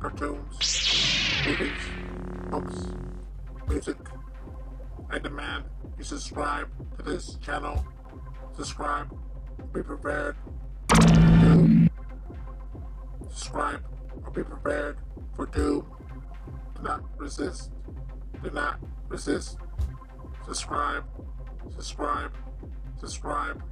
Cartoons, movies, books, music. I demand you subscribe to this channel. Subscribe. Be prepared. Subscribe or be prepared for doom. Do not resist. Do not resist. Subscribe. Subscribe. Subscribe.